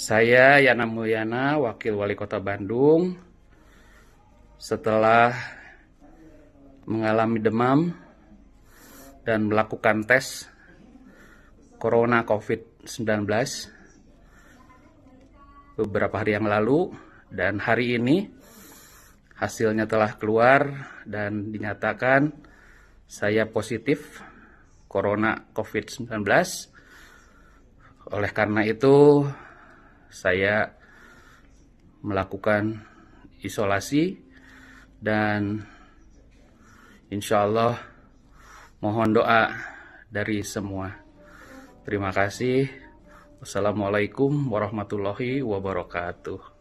Saya Yana Mulyana, Wakil Wali Kota Bandung. Setelah mengalami demam dan melakukan tes Corona COVID-19 beberapa hari yang lalu dan hari ini hasilnya telah keluar dan dinyatakan saya positif Corona COVID-19. Oleh karena itu, saya melakukan isolasi dan insya Allah mohon doa dari semua. Terima kasih. Wassalamualaikum warahmatullahi wabarakatuh.